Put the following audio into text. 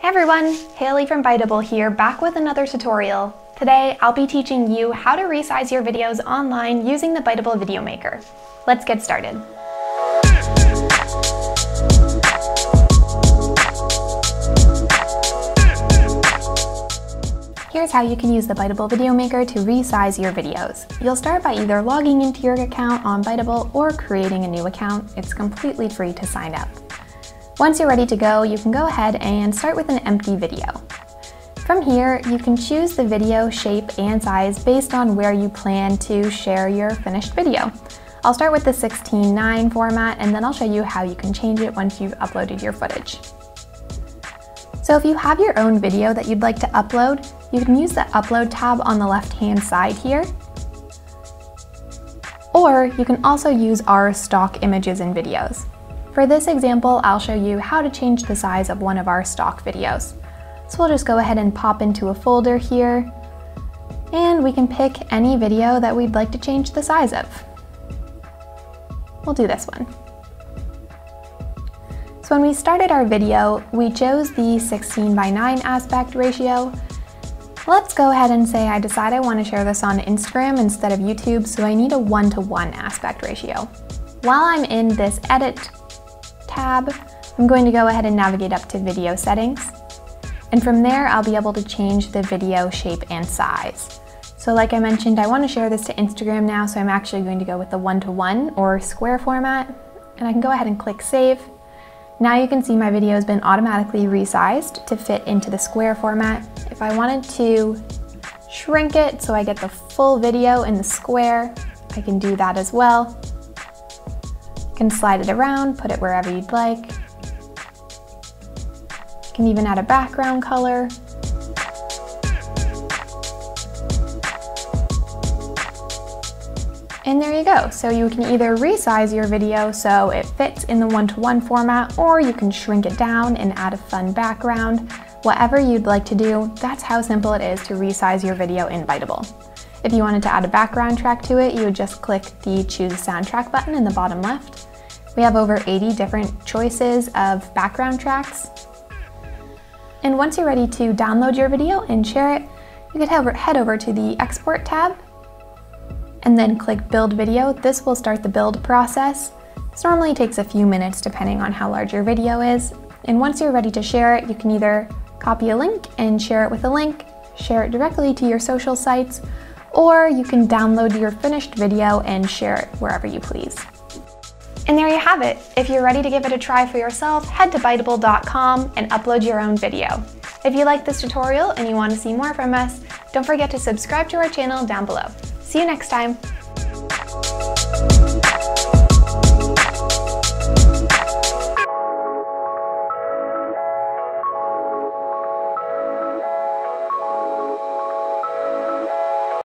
Hey everyone, Haily from Biteable here, back with another tutorial. Today, I'll be teaching you how to resize your videos online using the Biteable Video Maker. Let's get started. Here's how you can use the Biteable Video Maker to resize your videos. You'll start by either logging into your account on Biteable or creating a new account. It's completely free to sign up. Once you're ready to go, you can go ahead and start with an empty video. From here, you can choose the video shape and size based on where you plan to share your finished video. I'll start with the 16.9 format and then I'll show you how you can change it once you've uploaded your footage. So if you have your own video that you'd like to upload, you can use the Upload tab on the left-hand side here. Or you can also use our stock images and videos. For this example, I'll show you how to change the size of one of our stock videos. So we'll just go ahead and pop into a folder here, and we can pick any video that we'd like to change the size of. We'll do this one. So when we started our video, we chose the 16 by 9 aspect ratio. Let's go ahead and say I decide I want to share this on Instagram instead of YouTube, so I need a one-to-one -one aspect ratio. While I'm in this edit tab, I'm going to go ahead and navigate up to video settings. And from there, I'll be able to change the video shape and size. So like I mentioned, I want to share this to Instagram now, so I'm actually going to go with the one-to-one -one or square format. And I can go ahead and click save. Now you can see my video has been automatically resized to fit into the square format. If I wanted to shrink it so I get the full video in the square, I can do that as well can slide it around, put it wherever you'd like. You can even add a background color. And there you go. So you can either resize your video so it fits in the one-to-one -one format, or you can shrink it down and add a fun background. Whatever you'd like to do, that's how simple it is to resize your video in Biteable. If you wanted to add a background track to it, you would just click the choose soundtrack button in the bottom left. We have over 80 different choices of background tracks. And once you're ready to download your video and share it, you could head over to the Export tab and then click Build Video. This will start the build process. This normally takes a few minutes depending on how large your video is. And once you're ready to share it, you can either copy a link and share it with a link, share it directly to your social sites, or you can download your finished video and share it wherever you please. And there you have it. If you're ready to give it a try for yourself, head to biteable.com and upload your own video. If you like this tutorial and you want to see more from us, don't forget to subscribe to our channel down below. See you next time.